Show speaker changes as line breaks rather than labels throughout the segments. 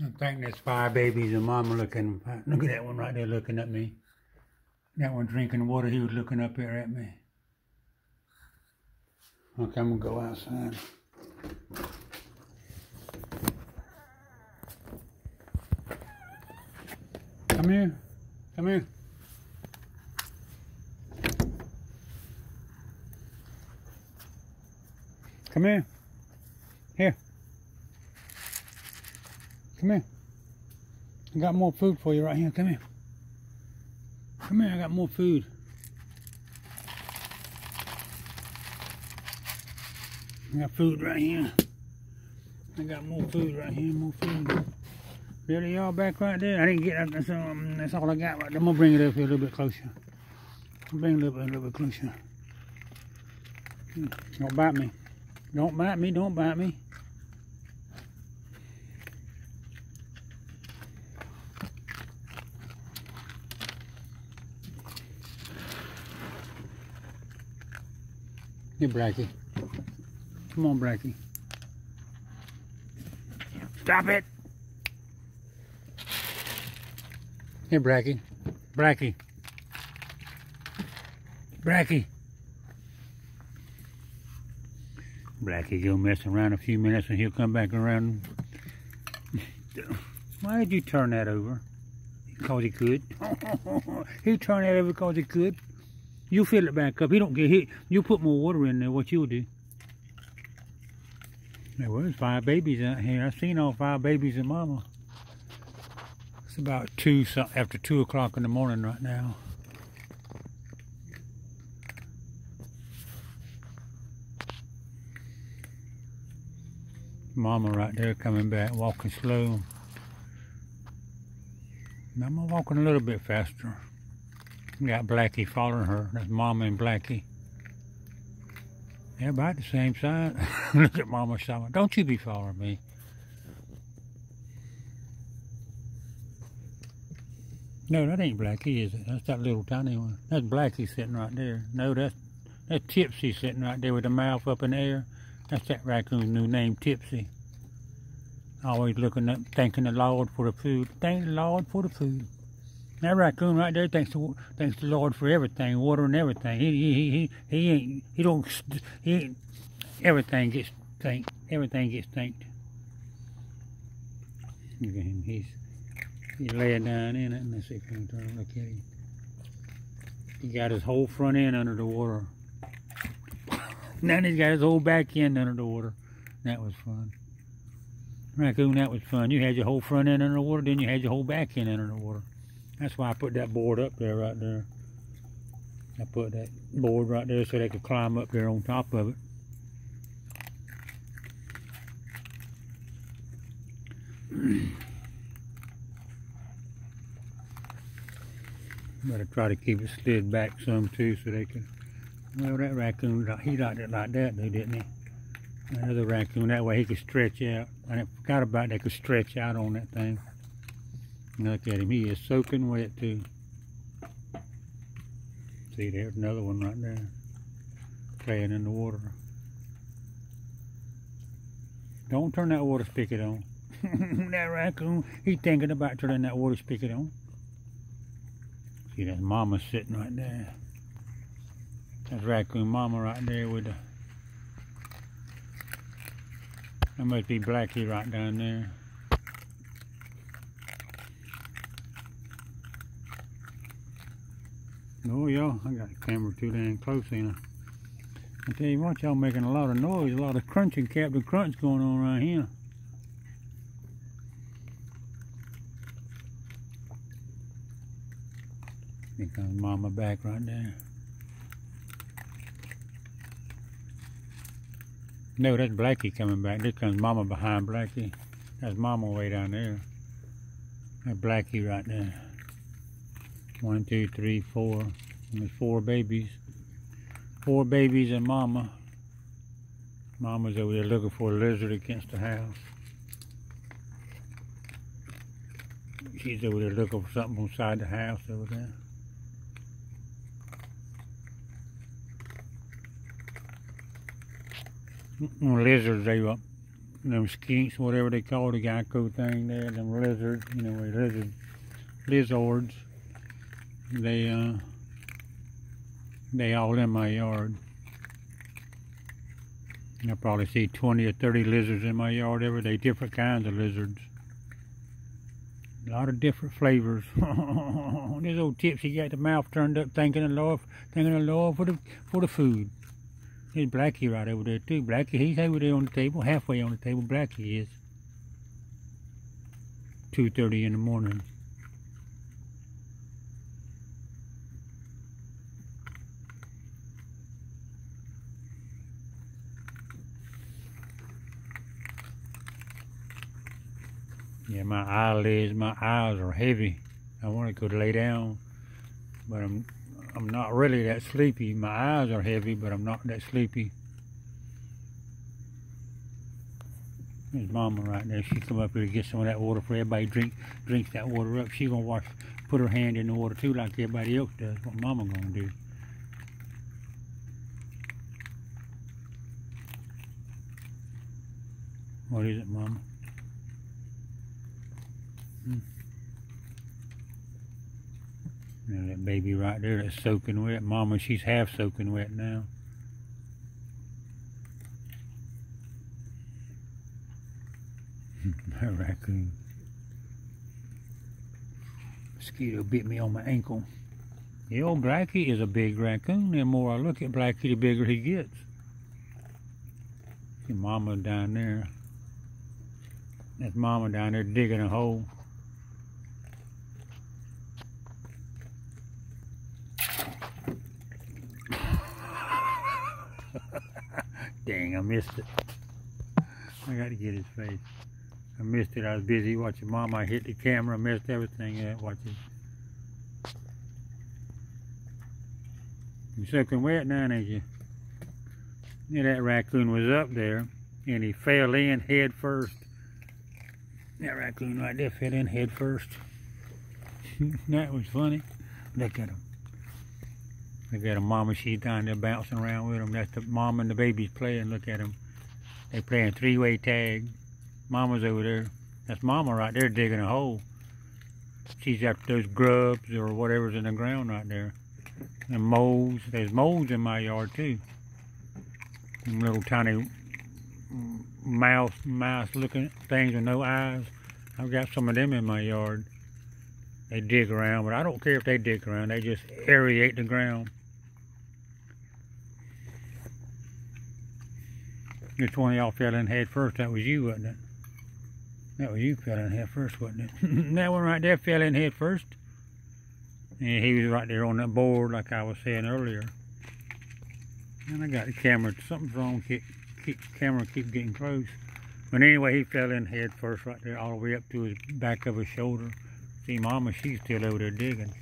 I think there's five babies and mama looking. Look at that one right there looking at me. That one drinking water, he was looking up here at me. Okay, I'm gonna go outside. Come here. Come here. Come here. Here. Come here. I got more food for you right here. Come here. Come here, I got more food. I got food right here. I got more food right here, more food. Really, y'all back right there? I didn't get that. That's, um, that's all I got. I'm going to bring it up here a little bit closer. Bring it up a little bit closer. Don't bite me. Don't bite me, don't bite me. Here, Blackie. Come on, Blackie. Stop it! Here, Blackie. Blackie. Blackie. Blackie go mess around a few minutes and he'll come back around. Why did you turn that over? Because he could. he turned that over because he could. You fill it back up. He don't get hit. You put more water in there, what you'll do. There was five babies out here. I seen all five babies and mama. It's about two after two o'clock in the morning right now. Mama right there coming back, walking slow. Mama walking a little bit faster. Got Blackie following her. That's Mama and Blackie. They're about the same size. Look at Mama shouting, don't you be following me. No, that ain't Blackie, is it? That's that little tiny one. That's Blackie sitting right there. No, that's that's Tipsy sitting right there with the mouth up in the air. That's that raccoon's new name, Tipsy. Always looking up, thanking the Lord for the food. Thank the Lord for the food. That raccoon right there thanks to thanks the Lord for everything, water and everything. He he he he ain't he don't he everything gets thanked. Everything gets thanked. Look at him. He's he's laying down in it. Let's see if I can turn look at him. He got his whole front end under the water. now he's got his whole back end under the water. That was fun. Raccoon, that was fun. You had your whole front end under the water, then you had your whole back end under the water. That's why I put that board up there right there. I put that board right there so they could climb up there on top of it. Better try to keep it slid back some too so they can well that raccoon he liked it like that though didn't he? Another raccoon that way he could stretch out. I forgot about they could stretch out on that thing. Look at him, he is soaking wet too. See, there's another one right there, playing in the water. Don't turn that water spigot on. that raccoon, he's thinking about turning that water spigot on. See, that mama sitting right there. That's raccoon mama right there with the... That must be Blackie right down there. Oh y'all, I got the camera too damn close in. I tell you what, y'all making a lot of noise, a lot of crunching, Captain Crunch going on right here. Here comes Mama back right there. No, that's Blackie coming back. There comes Mama behind Blackie. That's Mama way down there. That's Blackie right there. One, two, three, four. There's four babies. Four babies and mama. Mama's over there looking for a lizard against the house. She's over there looking for something inside the house over there. lizards, they them skinks, whatever they call the Geico thing there, them lizards, you know, lizard, lizards. They, uh, they all in my yard. I probably see 20 or 30 lizards in my yard every day, different kinds of lizards. A lot of different flavors. this old Tipsy got the mouth turned up, thanking the Lord, thanking the Lord for the for the food. There's Blackie right over there too. Blackie, he's over there on the table, halfway on the table. Blackie is. 2.30 in the morning. Yeah, my eyelids, my eyes are heavy. I want to go lay down, but I'm I'm not really that sleepy. My eyes are heavy, but I'm not that sleepy. There's Mama right there. She come up here to get some of that water for everybody. Drink drinks that water up. She gonna wash, put her hand in the water too, like everybody else does. What Mama gonna do? What is it, Mama? Hmm. And that baby right there that's soaking wet. Mama, she's half soaking wet now. a raccoon. Mosquito bit me on my ankle. The old Blackie is a big raccoon. The more I look at Blackie, the bigger he gets. See Mama down there. That's Mama down there digging a hole. Dang, I missed it. I got to get his face. I missed it. I was busy watching Mom. I hit the camera. I missed everything. Yeah, watching. You're soaking wet now, ain't you? Yeah, that raccoon was up there, and he fell in head first. That raccoon right there fell in head first. that was funny. Look at him. They got a mama sheep down there bouncing around with them. That's the mom and the babies playing. Look at them. They playing three-way tag. Mama's over there. That's mama right there digging a hole. She's after those grubs or whatever's in the ground right there. And moles. There's moles in my yard too. Them little tiny mouse, mouse looking things with no eyes. I've got some of them in my yard. They dig around, but I don't care if they dig around. They just aerate the ground. Which one y'all fell in head first? That was you, wasn't it? That was you fell in head first, wasn't it? that one right there fell in head first. And he was right there on that board like I was saying earlier. And I got the camera. Something's wrong. Keep, keep camera keep getting close. But anyway, he fell in head first right there all the way up to his back of his shoulder. See, Mama, she's still over there digging.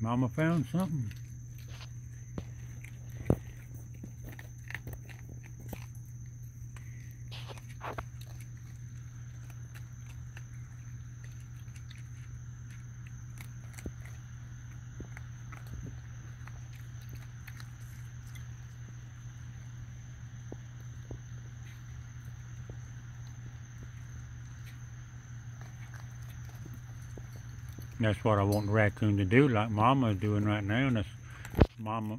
Mama found something. That's what I want the raccoon to do, like Mama's doing right now. And that's Mama,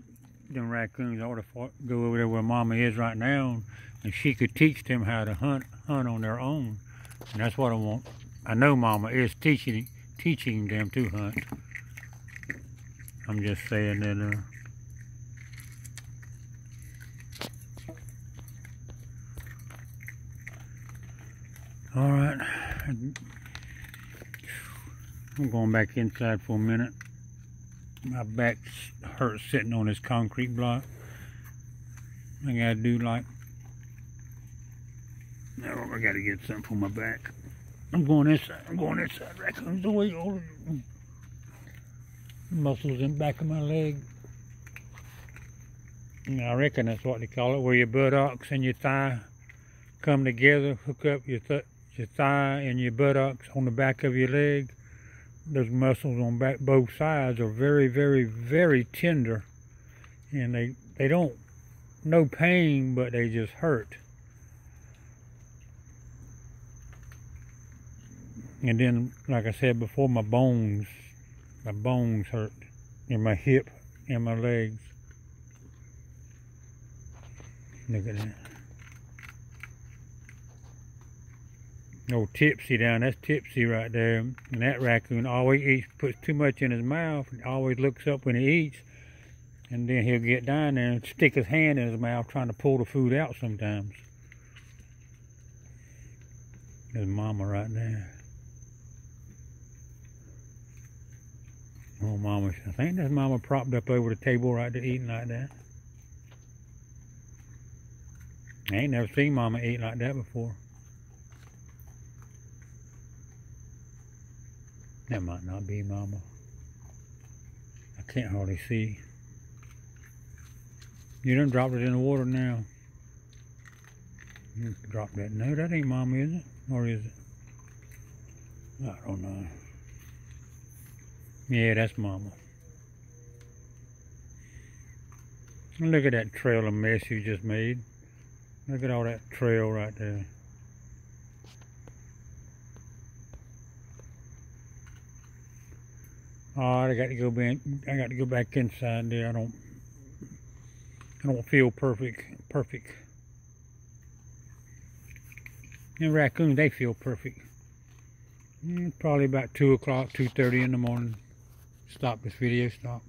them raccoons ought to go over there where Mama is right now, and she could teach them how to hunt hunt on their own. And that's what I want. I know Mama is teaching teaching them to hunt. I'm just saying that. Uh, All right. I'm going back inside for a minute. My back hurts sitting on this concrete block. I gotta do like, now I gotta get something for my back. I'm going inside, I'm going inside, raccoons away all the muscles in the back of my leg. I reckon that's what they call it, where your buttocks and your thigh come together, hook up your, th your thigh and your buttocks on the back of your leg those muscles on back both sides are very, very, very tender, and they they don't no pain, but they just hurt. And then, like I said before, my bones, my bones hurt in my hip and my legs. Look at that. No Tipsy down, that's Tipsy right there. And that raccoon always eats, puts too much in his mouth, And always looks up when he eats. And then he'll get down there and stick his hand in his mouth trying to pull the food out sometimes. There's mama right there. Oh, mama, I think that's mama propped up over the table right there eating like that. I ain't never seen mama eat like that before. That might not be mama. I can't hardly see. You done dropped it in the water now. You drop that. No, that ain't mama, is it? Or is it? I don't know. Yeah, that's mama. Look at that trail of mess you just made. Look at all that trail right there. Oh, I got to go back. I got to go back inside there. I don't. I don't feel perfect. Perfect. And raccoons, they feel perfect. Mm, probably about two o'clock, two thirty in the morning. Stop this video. Stop.